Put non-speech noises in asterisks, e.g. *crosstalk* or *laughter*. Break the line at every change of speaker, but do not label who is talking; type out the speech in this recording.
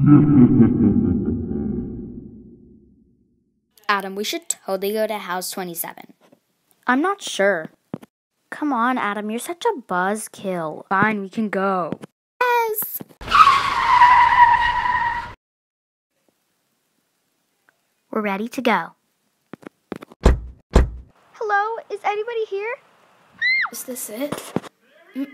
*laughs* Adam, we should totally go to House 27.
I'm not sure. Come on, Adam, you're such a buzzkill.
Fine, we can go.
Yes! We're ready to go. Hello, is anybody here?
Is this it? M-